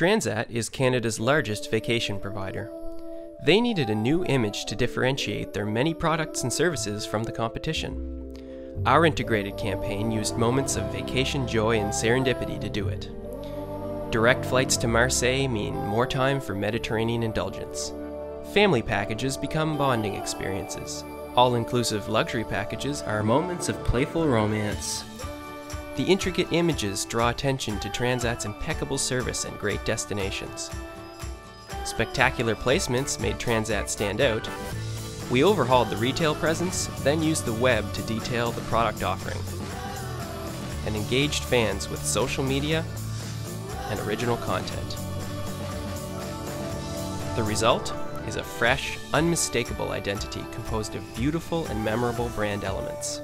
Transat is Canada's largest vacation provider. They needed a new image to differentiate their many products and services from the competition. Our integrated campaign used moments of vacation joy and serendipity to do it. Direct flights to Marseille mean more time for Mediterranean indulgence. Family packages become bonding experiences. All inclusive luxury packages are moments of playful romance. The intricate images draw attention to Transat's impeccable service and great destinations. Spectacular placements made Transat stand out. We overhauled the retail presence, then used the web to detail the product offering, and engaged fans with social media and original content. The result is a fresh, unmistakable identity composed of beautiful and memorable brand elements.